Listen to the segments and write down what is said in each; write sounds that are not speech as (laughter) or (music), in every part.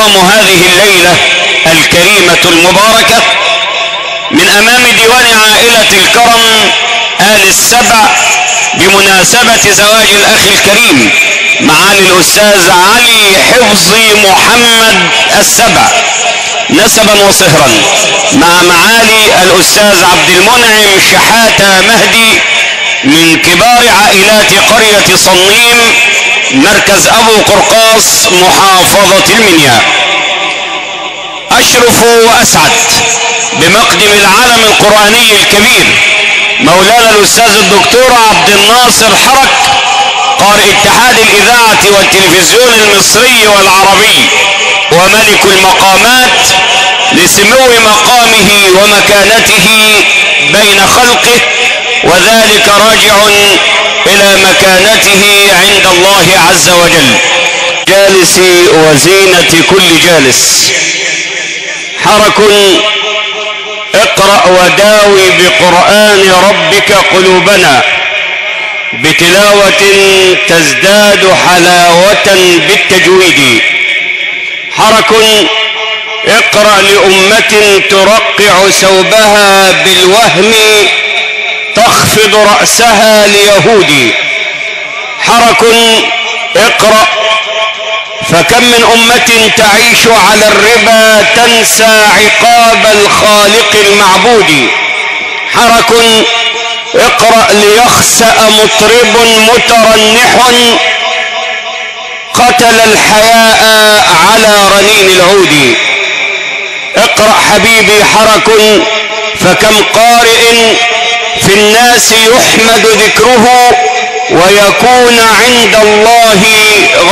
إكرام هذه الليلة الكريمة المباركة من أمام ديوان عائلة الكرم آل السبع بمناسبة زواج الأخ الكريم معالي الأستاذ علي حفظي محمد السبع. نسبا وصهرا مع معالي الأستاذ عبد المنعم شحاتة مهدي من كبار عائلات قرية صنيم مركز أبو قرقاص محافظة المنيا. أشرف وأسعد بمقدم العالم القرآني الكبير مولانا الأستاذ الدكتور عبد الناصر حرك قارئ اتحاد الإذاعة والتلفزيون المصري والعربي وملك المقامات لسمو مقامه ومكانته بين خلقه وذلك راجع إلى مكانته عند الله عز وجل. جالس وزينة كل جالس. حرك اقرأ وداوي بقرآن ربك قلوبنا. بتلاوة تزداد حلاوة بالتجويد. حرك اقرأ لأمة ترقع ثوبها بالوهم. تخفض رأسها ليهودي. حرك اقرأ. فكم من أمة تعيش على الربا تنسى عقاب الخالق المعبود. حرك اقرأ. ليخسأ مطرب مترنح. قتل الحياء على رنين العود. اقرأ حبيبي حرك. فكم قارئ في الناس يحمد ذكره ويكون عند الله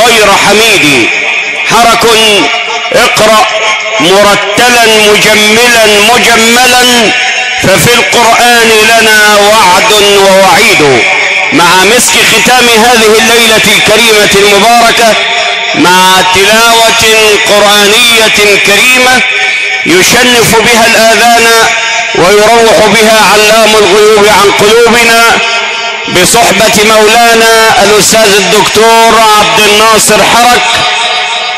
غير حميد. حرك اقرأ مرتلا مجملا مجملا ففي القرآن لنا وعد ووعيد. مع مسك ختام هذه الليلة الكريمة المباركة مع تلاوة قرآنية كريمة يشنف بها الآذان ويروح بها علام الغيوب عن قلوبنا بصحبة مولانا الأستاذ الدكتور عبد الناصر حرك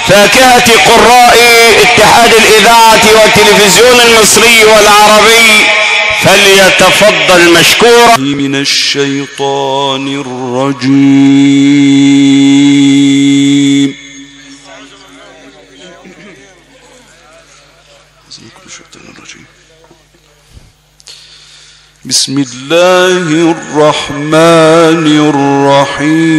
فاكهة قراء اتحاد الإذاعة والتلفزيون المصري والعربي فليتفضل مشكورا. من الشيطان الرجيم. بسم الله الرحمن الرحيم.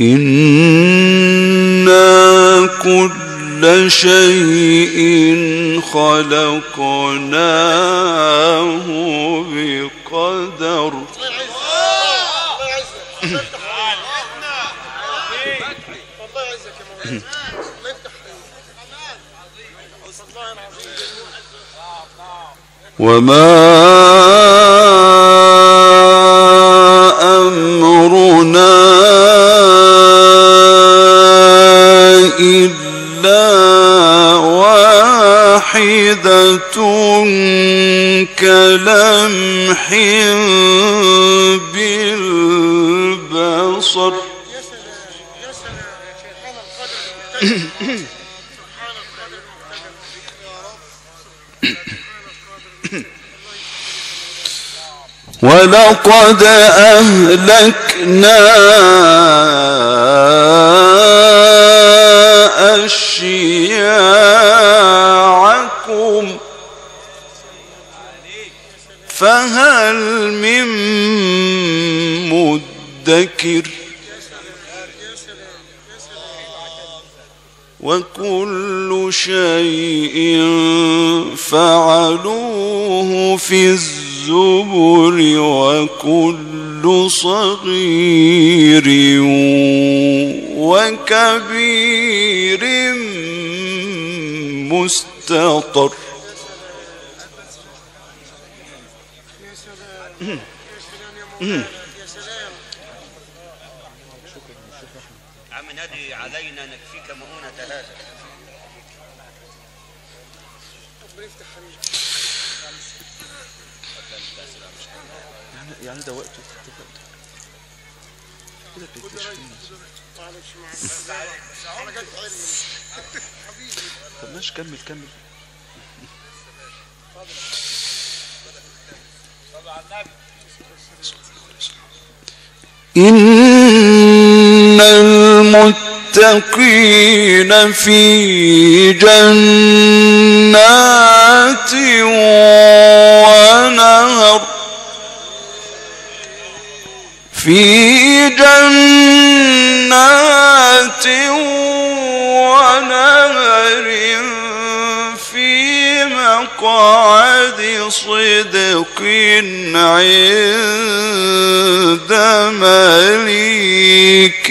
إنا كل شيء خلقناه بقدر. وما أمرنا بالبصر ولقد أهلكنا أشياعكم فهل من مدكر وكل شيء فعلوه في الزبر وكل صغير وكبير مستطر مم. عم نادي علينا نكفيك مؤونة هذا. ربنا يفتح يعني يعني ده وقته. كده بتكتشفين معلش معلش. طب ماشي كمل كمل. إن المتقين في جنات ونهر. في جنات ونهر في مقعد صدق عند مليك.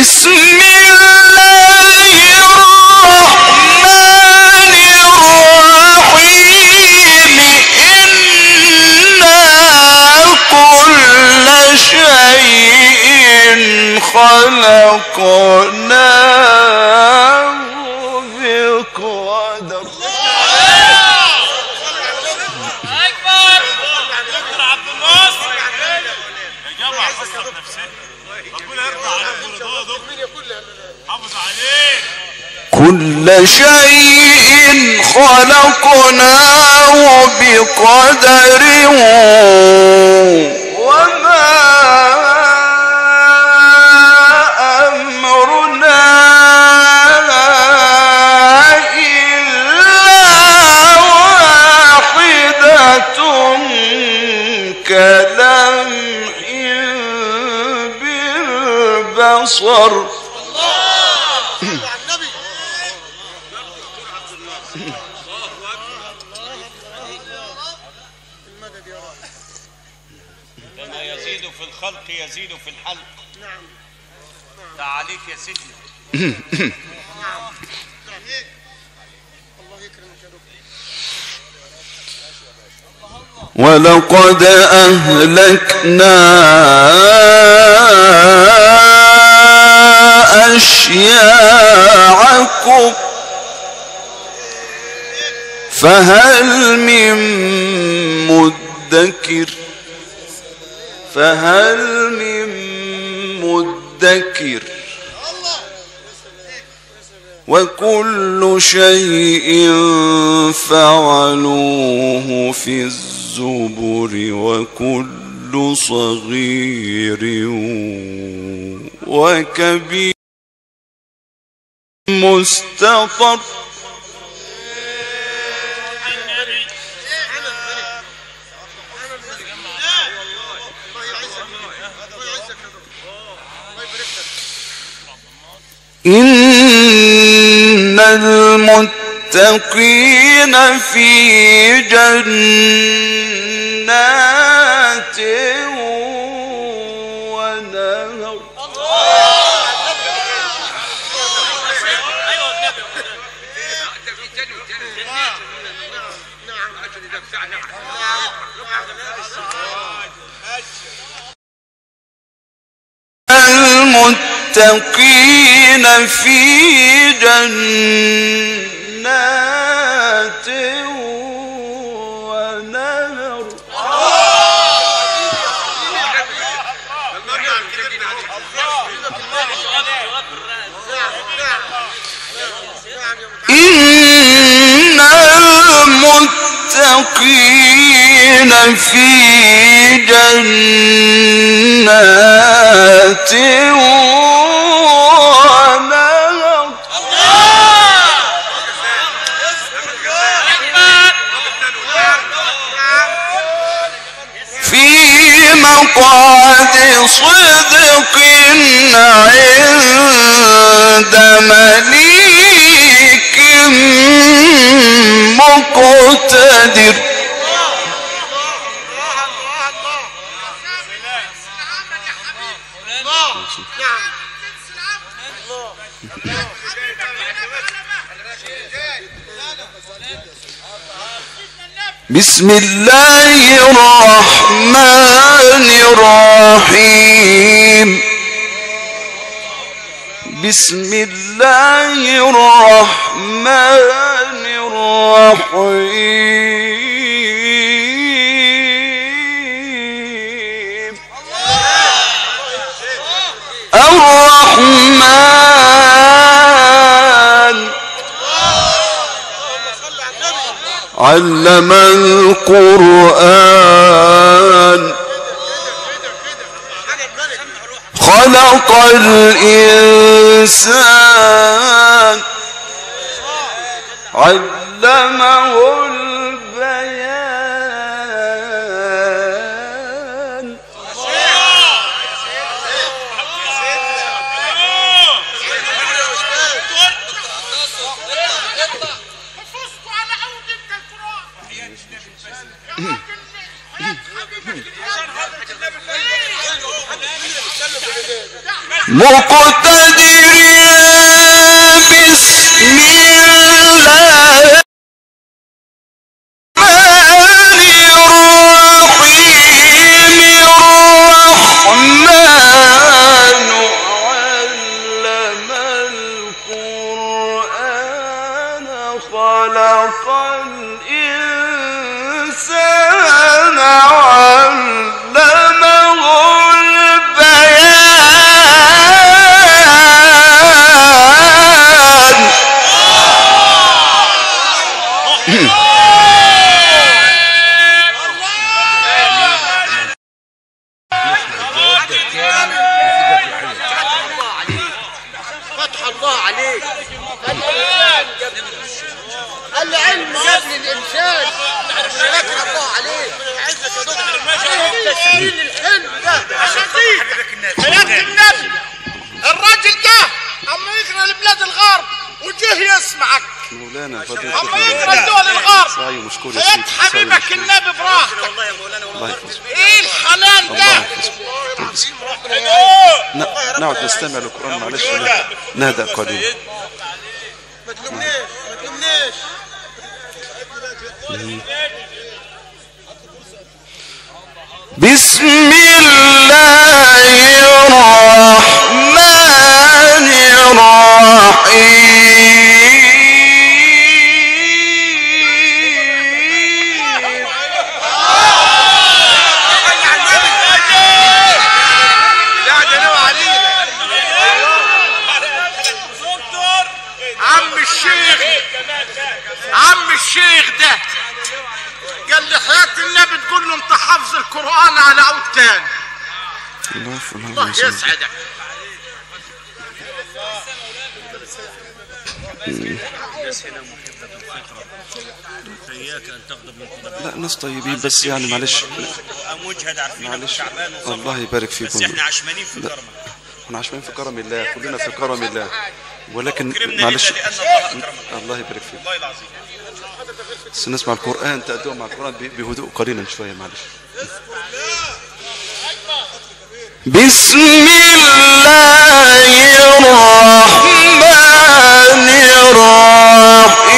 بسم الله الرحمن الرحيم. إنا كل شيء خلقناه. بقدر أكبر. دكتور عبد الناصر. يا جماعة حصل نفسنا ربنا يرضى عليك. ورضاه دكتور حافظ عليك. كل شيء خلقناه بقدر. وما بالبصر كما يزيد في الخلق يزيد في الحلق. نعم تعاليك يا سيدنا ولقد أهلكنا أشياعكم فهل من مدكر فهل من مدكر وكل شيء فعلوه في الزبر وكل صغير وكبير مستطر. إن المتقين في جنات المتقين في جنات ونهر. إن المتقين المتقين في جنات مقعد صدق عند مليك مقتدر. بسم الله الرحمن الرحيم. بسم الله الرحمن الرحيم. الرحمن علم القرآن. خلق الإنسان. علمه مقتدر بسم الله. أما الشيخ يقرأ لدول الغرب صحيح مشكور يا حياة سيدي. حبيبك. النبي براحتك الله يحفظك. إيه الحلال الله ده؟ يحفظك. ن- نعد نستمع للقرآن معلش. نهدأ قليلا بس يعني معلش. مجهد عارفين معلش. الله يبارك بس فيكم إحنا عشمانين في لا. كرمك إحنا عشمان في كرم الله كلنا في كرم الله. ولكن معلش. الله يبارك فيك. والله العظيم. بس نسمع القرآن تأدوا مع القرآن ب- بهدوء قليلا شوية معلش. بسم الله الرحمن الرحيم.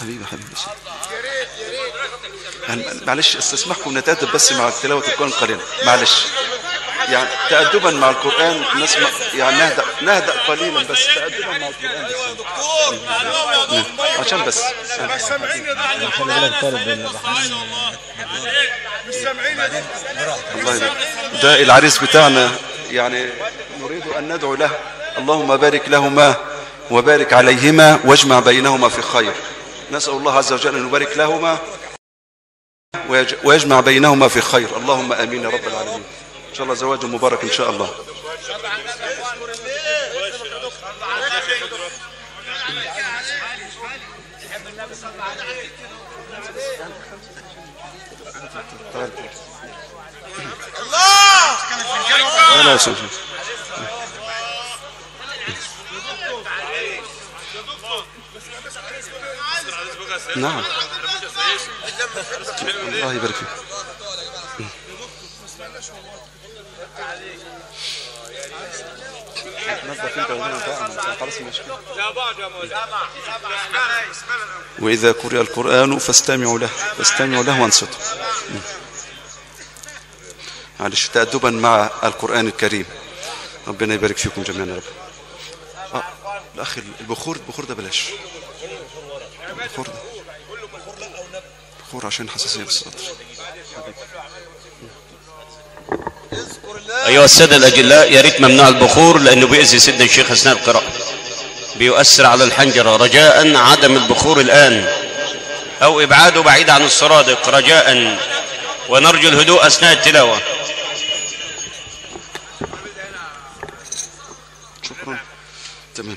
حبيبي حبيبي يعني معلش استسمحكم نتأدب بس مع تلاوة القرآن قليلا معلش. يعني تأدبا مع القرآن نسمع يعني نهدأ نهدأ قليلا بس. تأدبا مع القرآن بس. عشان بس. يا خلي بالك طالب الرحمن مش سامعين يا دكتور الله يبارك. ده العريس بتاعنا يعني نريد أن ندعو له. اللهم بارك لهما. وبارك عليهما واجمع بينهما في خير. نسأل الله عز وجل أن يبارك لهما ويج- ويجمع بينهما في خير. اللهم آمين يا رب العالمين. إن شاء الله زواج مبارك إن شاء الله. لا لا نعم. الله يبارك فيك. وإذا قرئ القرآن فاستمعوا له فاستمعوا له وانصتوا. معلش تأدبا مع القرآن الكريم. ربنا يبارك فيكم جميعا يا رب. آه الأخ البخور البخور ده بلاش. البخور ده. بخور عشان حساسية بالصدر أيها السادة الأجلاء يا ريت ممنوع البخور لأنه بيأذي سيدنا الشيخ أثناء القراءة. بيؤثر على الحنجرة رجاء عدم البخور الآن أو إبعاده بعيد عن السرادق رجاء. ونرجو الهدوء أثناء التلاوة. شكرا. تمام.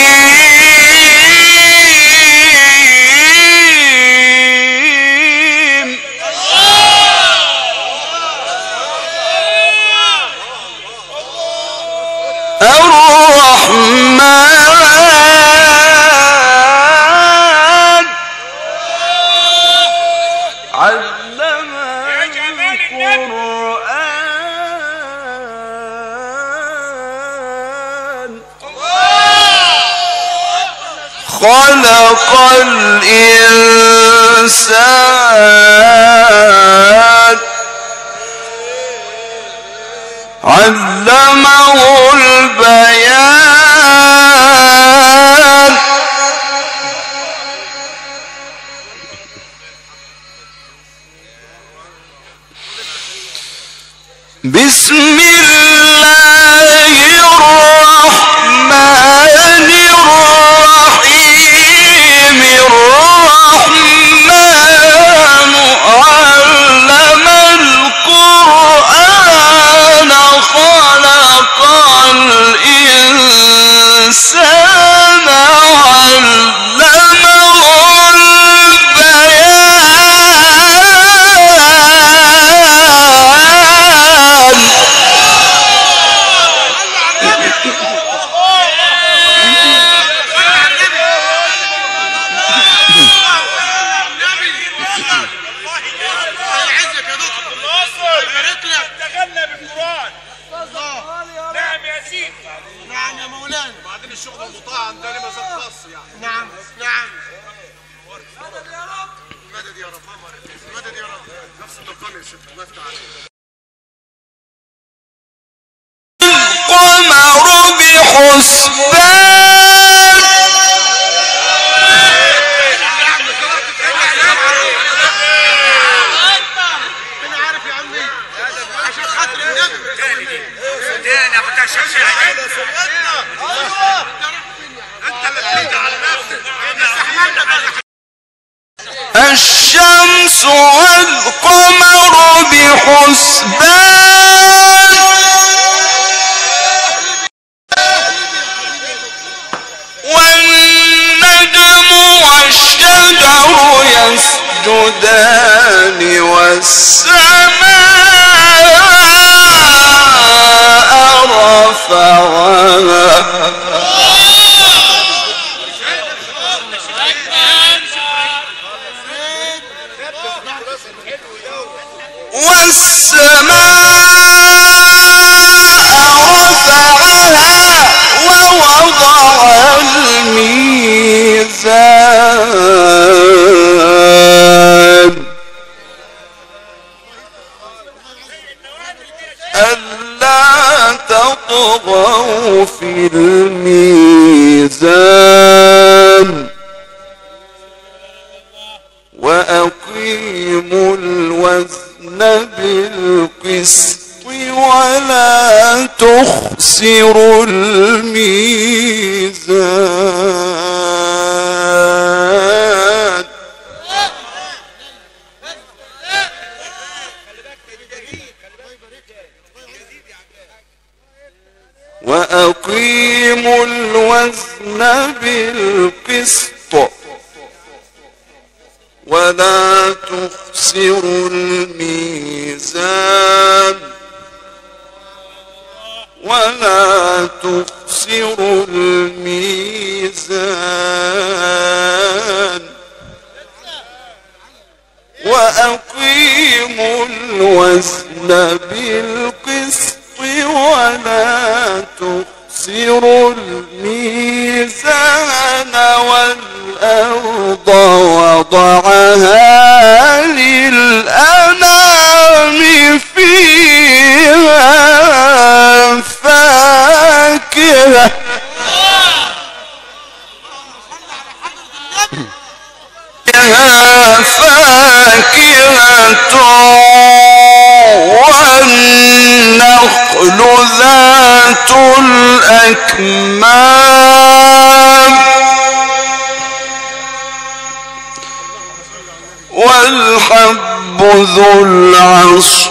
خلق الإنسان. علمه البيان. بسم في الميزان. وأقيموا الوزن بالقسط ولا تخسروا الميزان تخسروا الميزان ولا تخسروا الميزان وأقيموا الوزن بالقسط ولا تخسروا الميزان والأرض وضعها فاكهة فيها فاكهة والنخل ذات الأكمام. والحب ذو العصف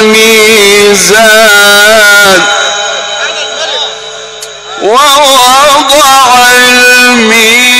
الميزان ووضع الميزان.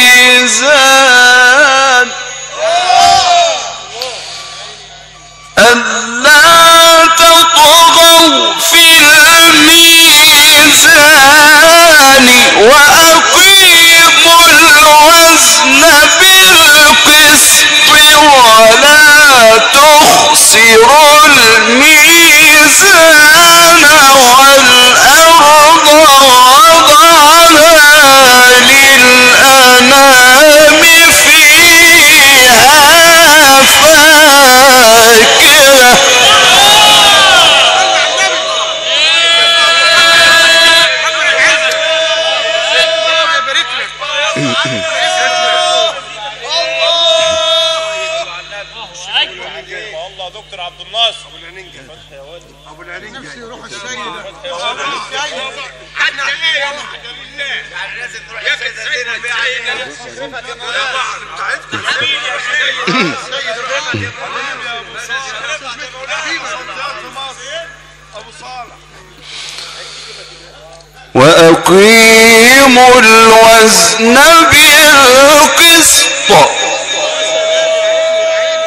وأقيموا الوزن بالقسط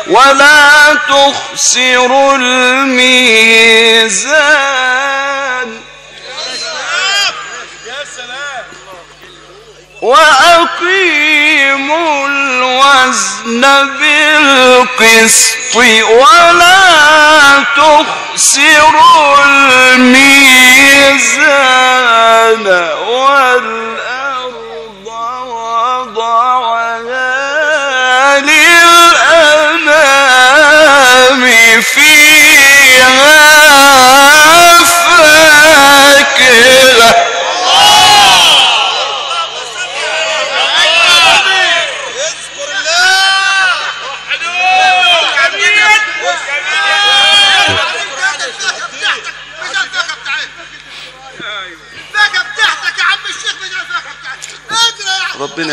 ولا تخسروا الميزان وأقيموا الوزن بالقسط ولا تخسروا الميزان والأرض وضعها للأنام فيها فاكهة.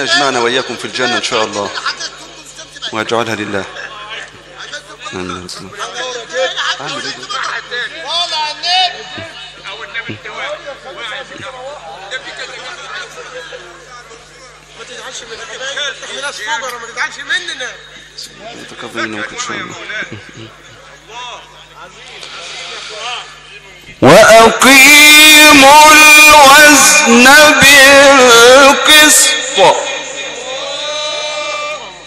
يجمعنا وإياكم في الجنة إن شاء الله. ويجعلها لله. الله الله وأقيموا الوزن بالقسط.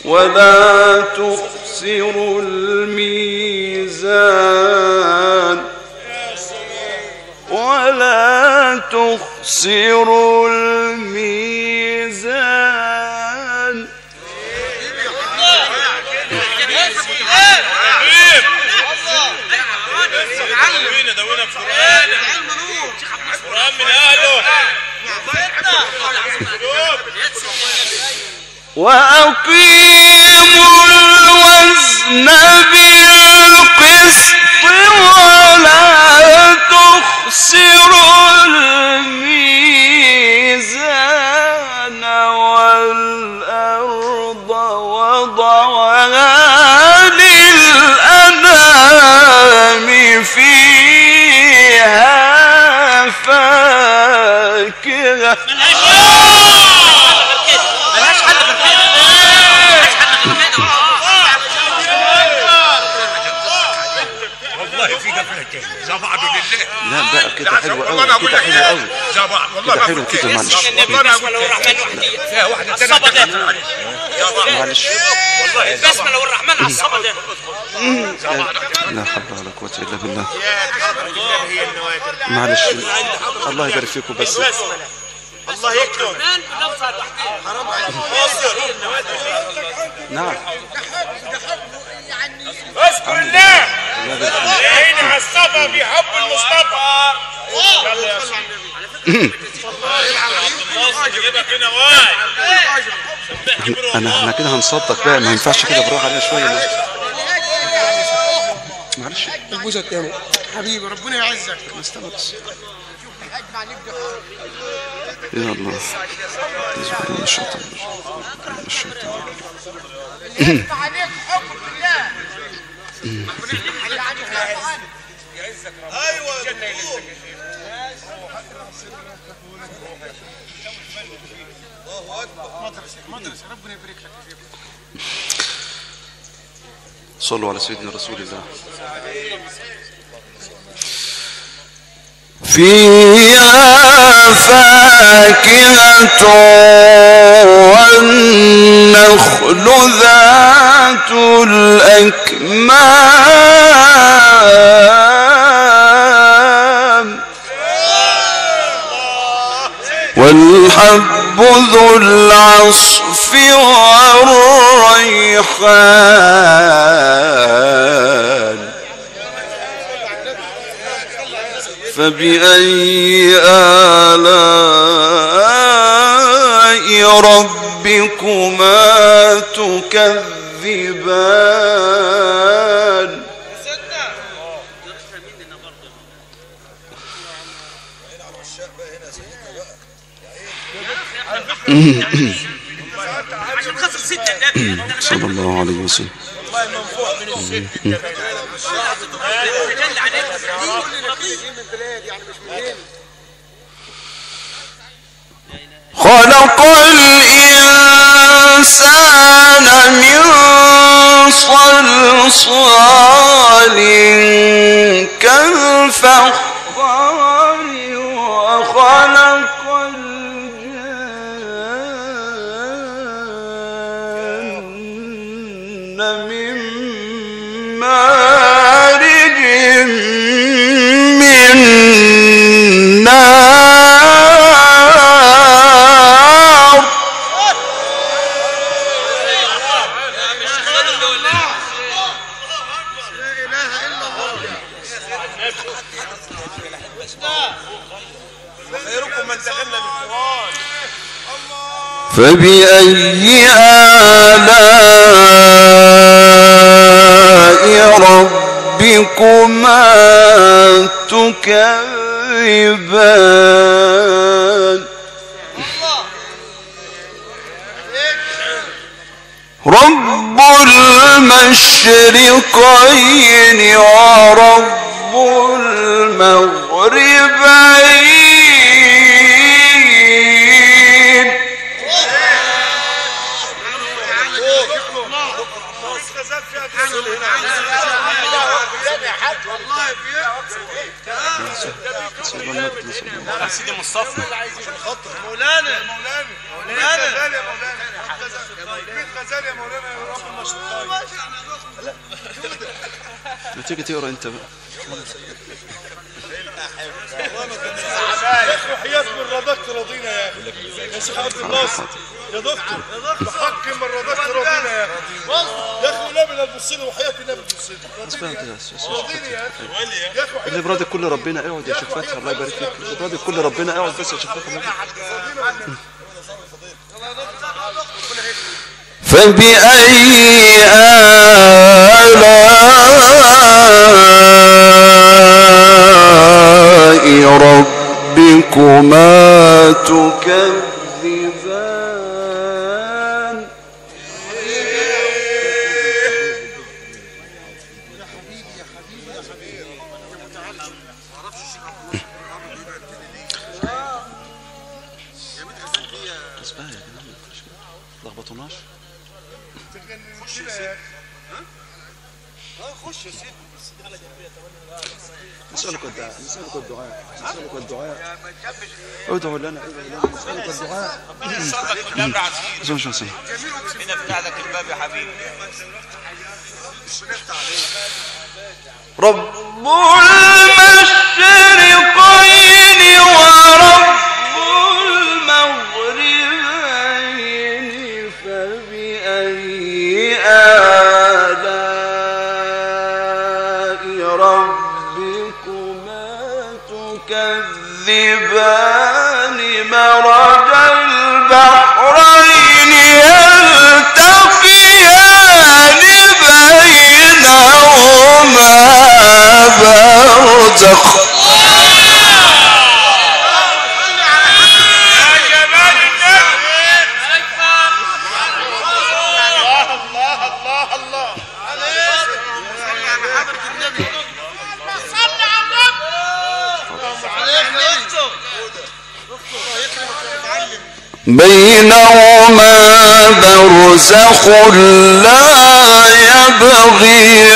ولا تخسروا الميزان ولا تخسروا الميزان من أهله وأقيموا الوزن بالقسط ولا تخسروا الميزان. بعض لله لا بقى كده حلو والله قوي أقول كده لك حلو؟ قوي زي بعض والله كده حلو كده. معلش. والله أقول البسمله لك. والرحمن وحدي فيها واحدة الصبا تانية ده. يا بعض معلش. والله زي بعض. البسمله والرحمن على الصبا ده. لا حول ولا قوة إلا بالله. معلش. الله يبارك فيكم بس. الله يكرم. من بنفسها لوحدها نعم. اذكر الله. يا عيني على الصفا بيحب المصطفى. يلا يا سيدي أنا إحنا كده هنصدق بقى ما ينفعش كده بالراحه علينا شوية. معلش. البوسه الثانية حبيبي ربنا يعزك. استنى بس يا الله أعوذ بالله من الشيطان. من الشيطان. عليك حكم الله مدرسة ربنا يبارك لك صلوا على سيدنا رسول الله فيها فاكهة والنخل ذات الأكمام. والحب ذو العصف والريحان. فبأي آلاء ربكما تكذبان؟ عشان خاطر ستة النبي تجلى (laughs) عليك. خلق الإنسان من صلصال كالفخار وخلق من نار خيركم من تغنى بالقرآن فبأي آلاء ربكما تكذبان. رب المشرقين ورب المغربين. سيدي مصطفى. مولانا. مولانا. مولانا. غزال يا مولانا. بيت غزال يا مولانا يا رب المشروع ما تيجي تقرا انت. بقى وحياة من رضاك رضينا يا أخي. يا شيخ عبد الناصر. يا دكتور. بحق من رضاك رضينا. يا أخي. يا أخي تبص لي لي يا أخي. اللي برادك كل ربنا اقعد يا شيخ فتحي الله يبارك فيك اللي برادك كل ربنا اقعد بس يا فيك. فبأي آلاء ربكما تكذبان؟ ما تلخبطوناش نسألك الدعاء نسألك الدعاء نسألك الدعاء. ادعوا لنا نسألك الدعاء صدق والنبي عزيز زوج شو اسمه هنا فتح لك الباب يا حبيبي رب المشرقين برزخ يا جمال النبي الله الله الله بينهما برزخ لا يبغيان.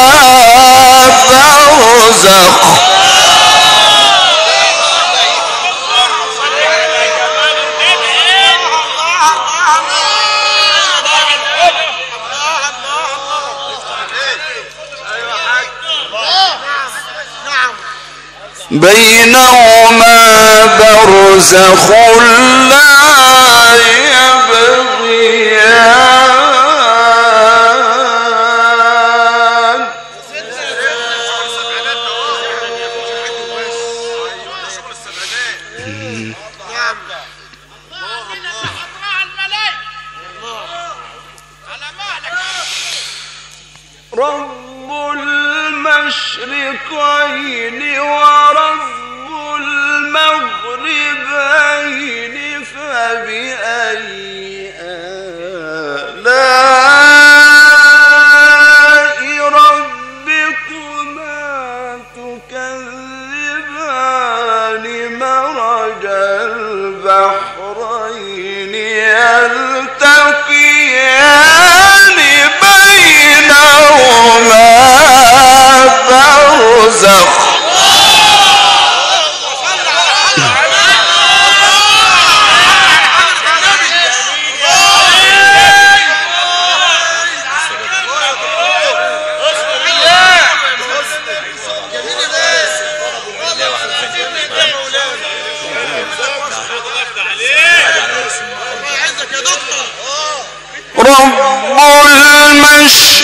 برزخ بينهما برزخ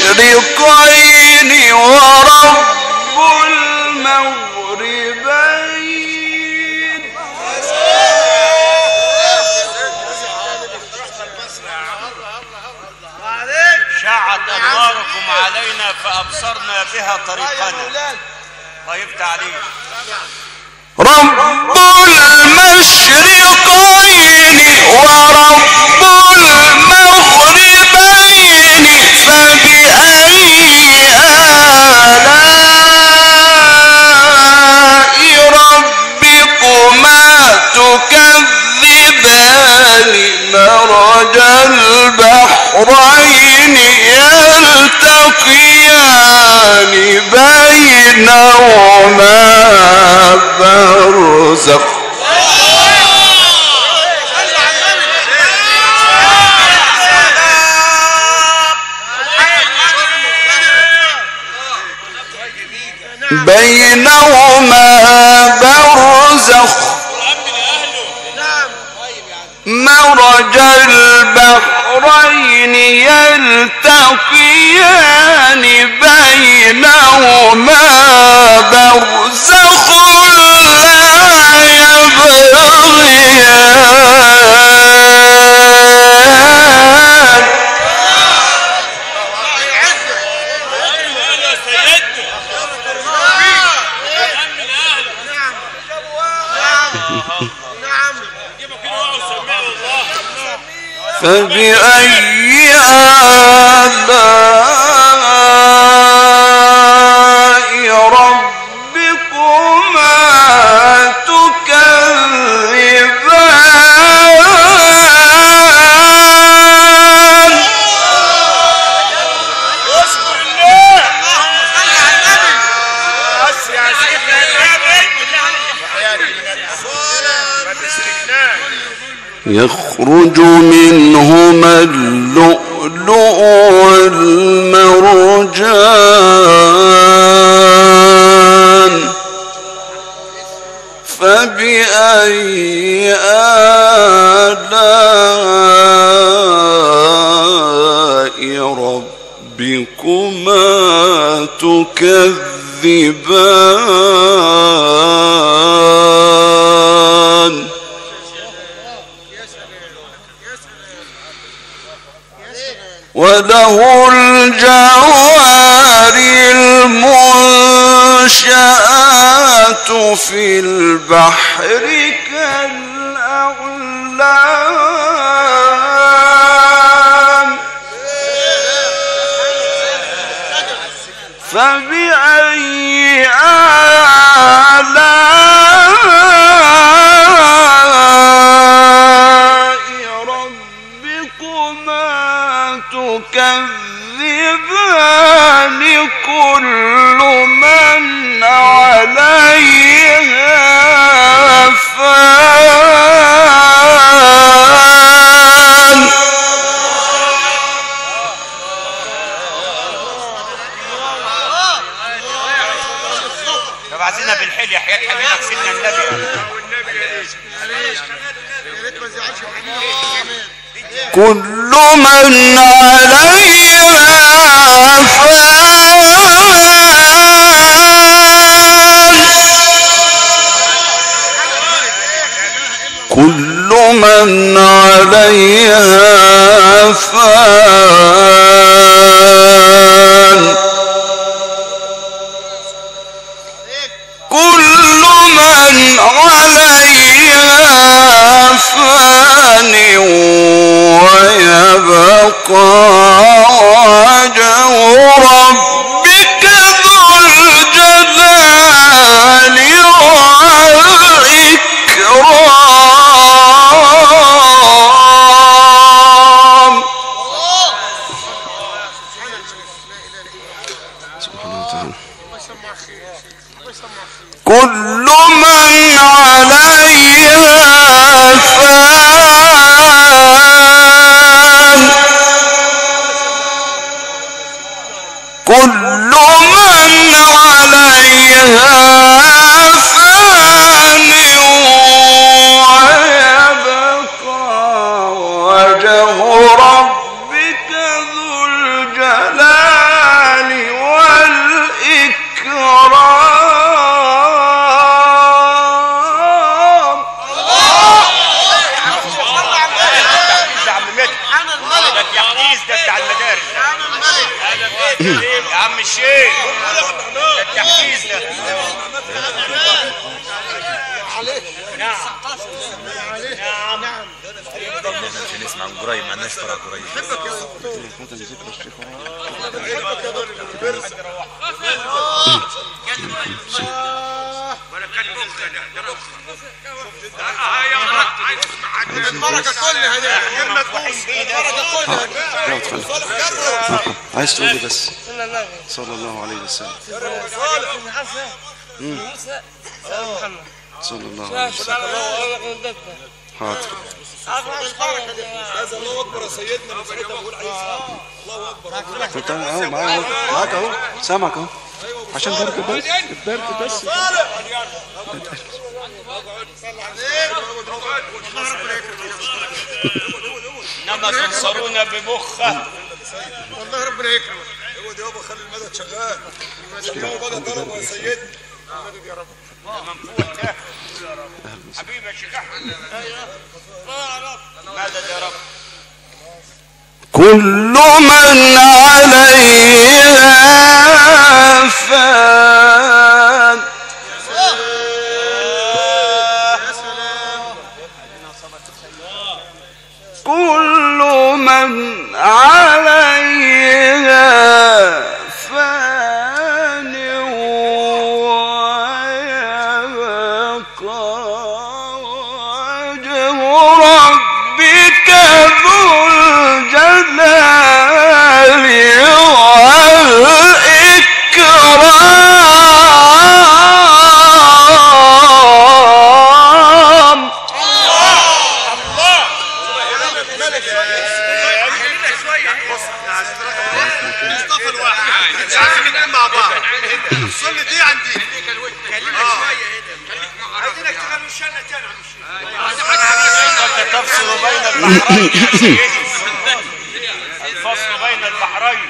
المشرقين ورب المغربين. شعت أنواركم علينا فأبصرنا بها طريقنا. طيب تعليم. رب المشرقين ورب البحرين يلتقيان بينهما برزخ. بينهما برزخ. مرج البحرين يلتقيان بينهما برزخ لا يبغيان. فبأي آلاء يخرج منهما اللؤلؤ والمرجان فبأي آلاء ربكما تكذبان؟ وله الجوار المنشآت في البحر كالأعلام فبأي آلاء كل من عليها فان. طب عايزينها بالحلية حياة حبيبك سيدنا النبي. كل من عليها فان. من عليها فان. كل من عليها فان ويبقى وجه ربك عشان نسمع من قريب ما عندناش فرع قريب. ولا كان مخ ده ده مخ آه يا مرات عايز اسمع البركه كلها ده غير ما تبوس البركه كلها لا تفضل عايز تقول لي بس صلى الله عليه وسلم مم. صلى الله عليه وسلم. حاضر الله أكبر يا سيدنا من ساعتها بقول عايز الله أكبر. كنت أهو معاك أهو. معاك أهو. سامعك أهو. عشان برد بس. البرد بس. إنما تنصرون بمخه. والله ربنا يكرمك. هو دي يابا خلي المدد شغال. ضربه يا سيدنا المدد يا رب. حبيبي يا شيخ احمد يا رب كل من عليها فان انك تفصل بين البحرين يا سيدي الفصل بين البحرين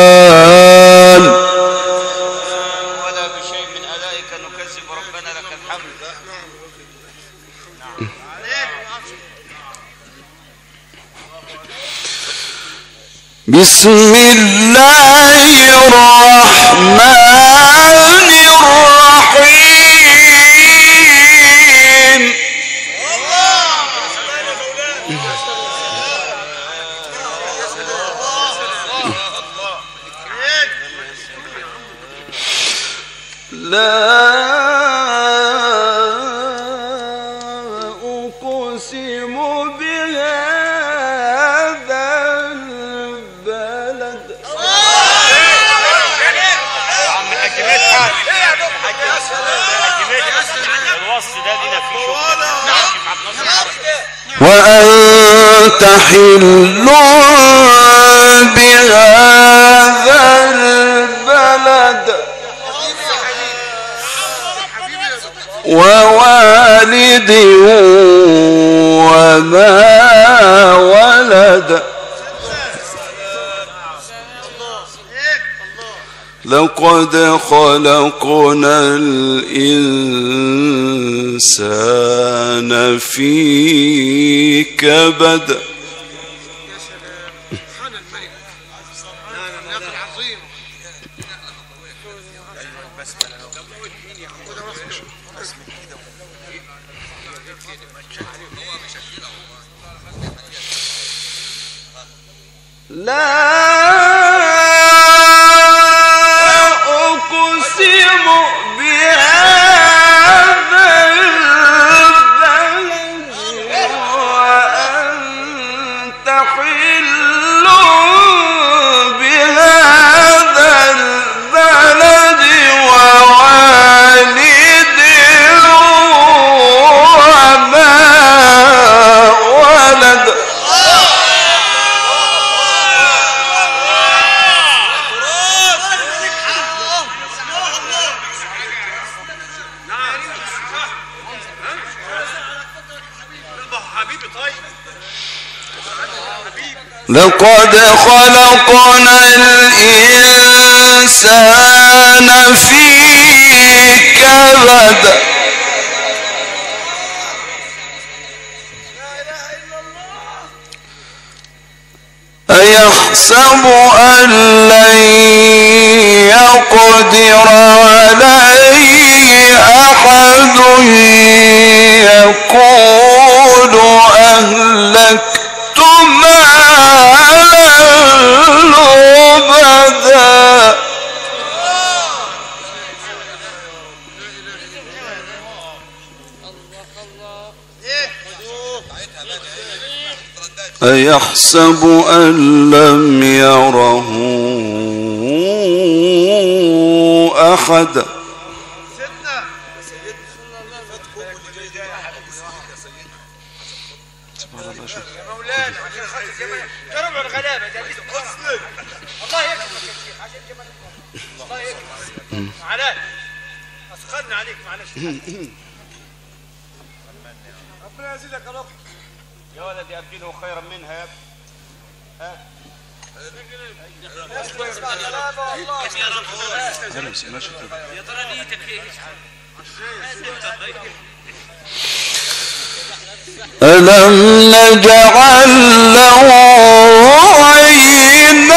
بسم الله الرحمن الرحيم. لا وأنت حل بهذا البلد ووالد وما ولد. لقد خلقنا الإنسان في كبد. لا لقد خلقنا الإنسان في كبد. أيحسب أن لن يقدر عليه أحد يقول أيحسب أن لم يره أحد مولانا عشان خاطر جمال تربع الغلابه ده بيت القدس الله يكرمك يا شيخ عشان جمال الله يكرمك علاء اثقلنا عليك معلش ربنا يزيدك يا رب يا ولد يبدله خيرا منها يا ابني يا ترى نيتك إيه ألم نجعل له عينين.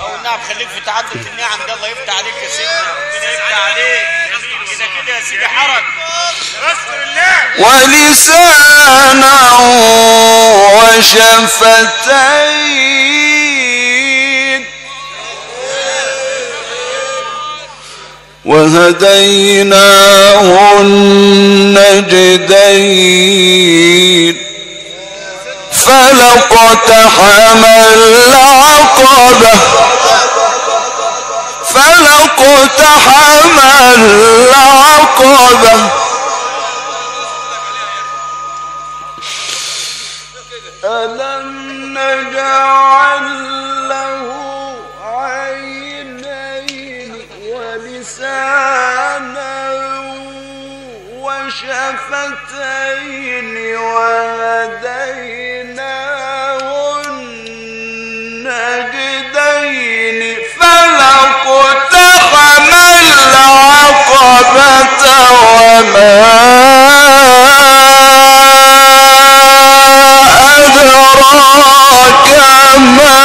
أو نعم خليك في تعدد النعم ده الله يفتح عليك يا سيدي. ربنا يفتح عليك. كده كده يا سيدي حرج ولسانا وشفتين. وهديناه النجدين فلقتحم العقبة فلقتحم العقبة ولسانا وشفتين وهديناه النجدين فلقتحم العقبة وما أدراك ما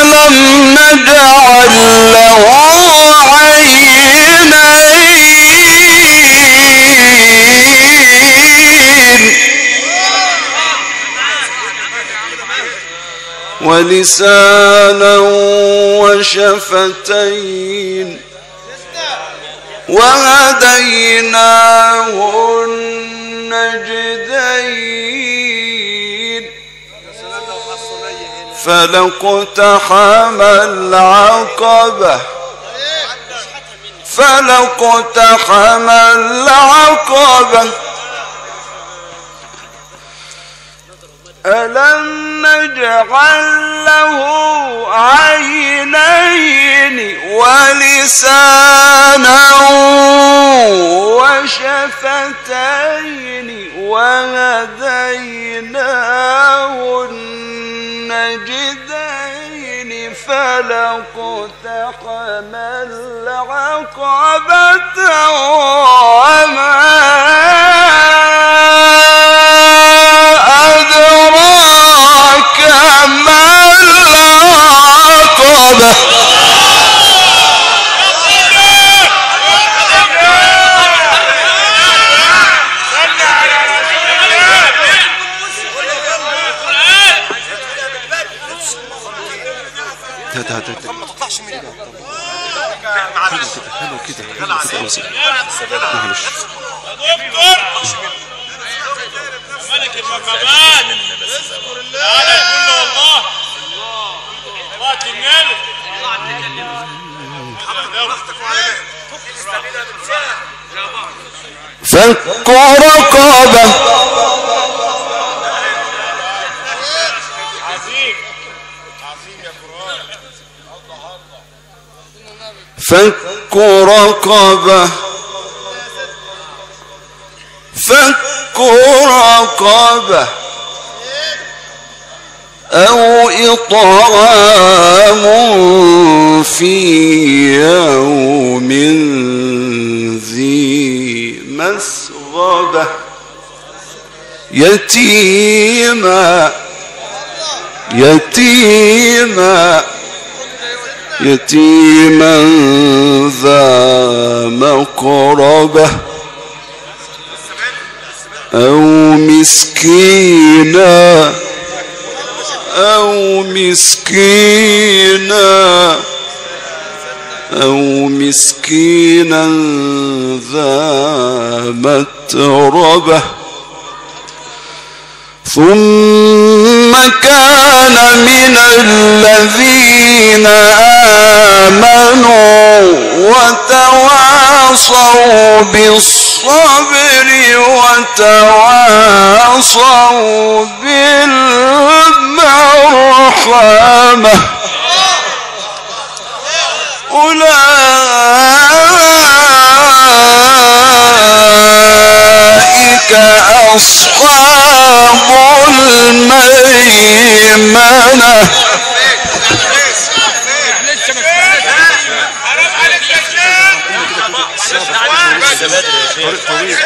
ألم نجعل له عينين؟ ولسانا وشفتين وهديناه النجدين فلقتحم العقبة. فلقتحم العقبة. ألم نجعل له عينين ولسانا وشفتين وهديناه فلقتحم العقبة وما فك رقبة فك رقبة. فك رقبة أو إطعام في يوم مسغبة يتيما يتيما يتيما ذا مقربة. أو مسكينا أو مسكينا. أو مسكينا ذا متربة ثم كان من الذين آمنوا وتواصوا بالصبر وتواصوا بالمرحمة. أولئك أصحاب الميمنة. طريق طويل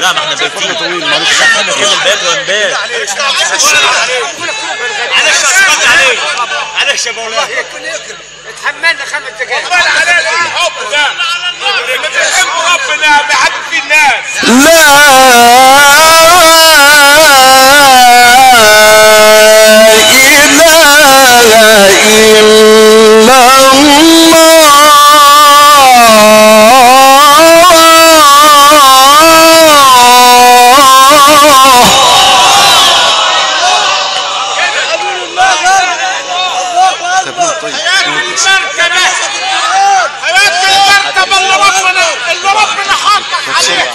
لا ما إحنا طويل معلش. إحنا كده البيت وامبارح معلش اصبرت عليك معلش يا مولانا اتحملنا خمس دقائق. اصبر علينا الحب ده. اللي ربنا بيحب فيه الناس. لا إله إلا الله.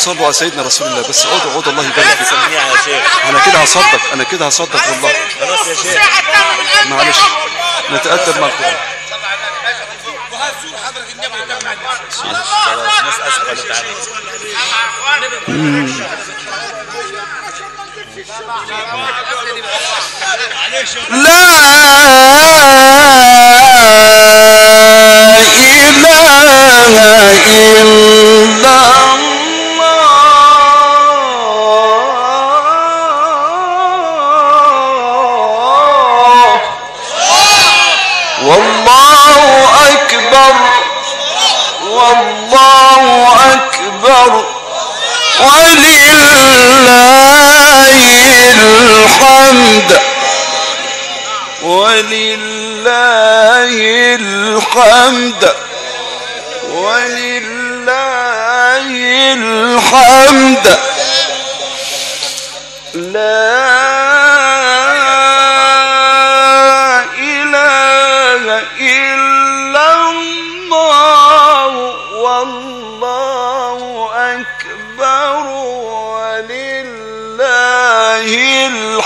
صلوا على سيدنا رسول الله. بس اقعدوا اقعدوا الله يبارك سميها يا شيخ. أنا كده هصدق أنا كده هصدق والله. خلاص يا شيخ. معلش. نتأدب مع القرآن. لا إله إلا الله. أكبر ولله الحمد ولله الحمد ولله الحمد لا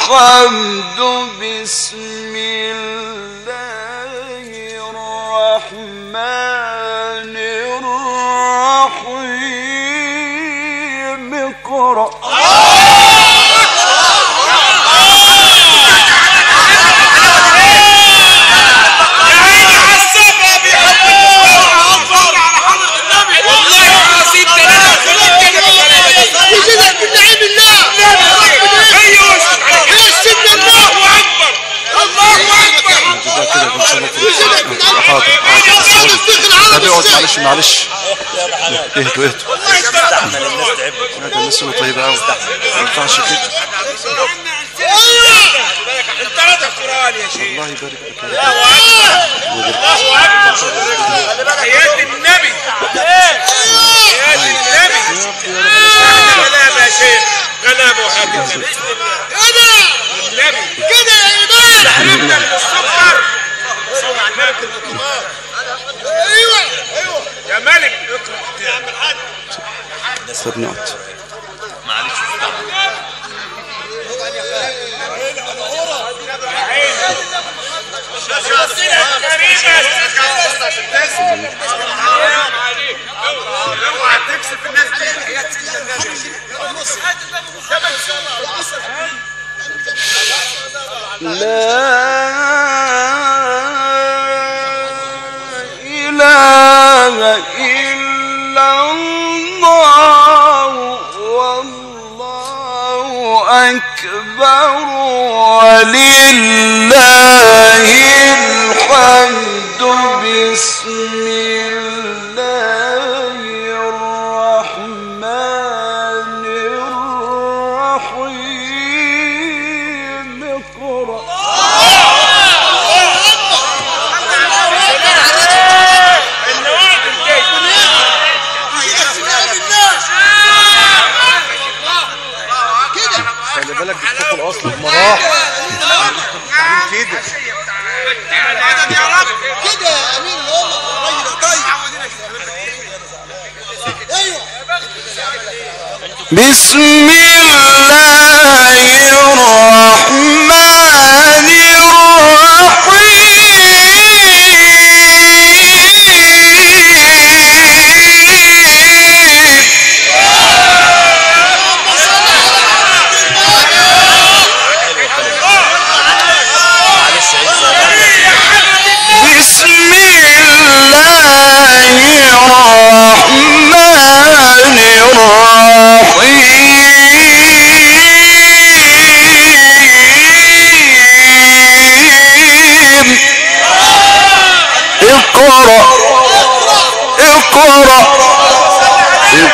الحمد معلش معلش. اهدوا اهدوا استحمل الناس تعبت هذا الناس اللي طيبة قوي ما ينفعش كده. انت يا شيخ الله يبارك لك الله اكبر الله اكبر حياة النبي حياة النبي غلابة يا شيخ غلابة وحياة النبي النبي كده يا حبيبنا السكر أيوه أيوه يا ملك اقرأ. يا اوعى الناس دي إله إلا الله والله أكبر ولله الحمد بسم المدد يا رب كده يا امين الامه راجل طيب أيوه بسم الله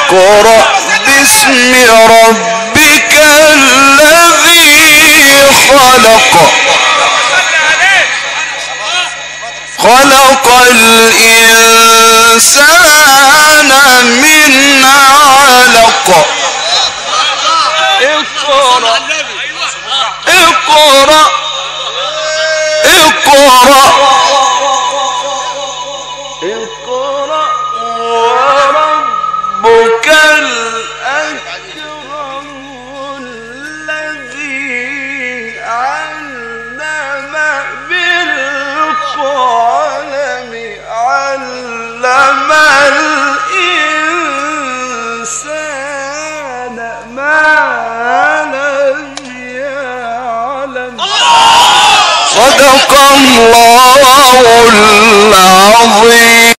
اقرأ باسم ربك الذي خلق. خلق الإنسان من علق. اقرأ اقرأ. اقرأ. الله العظيم.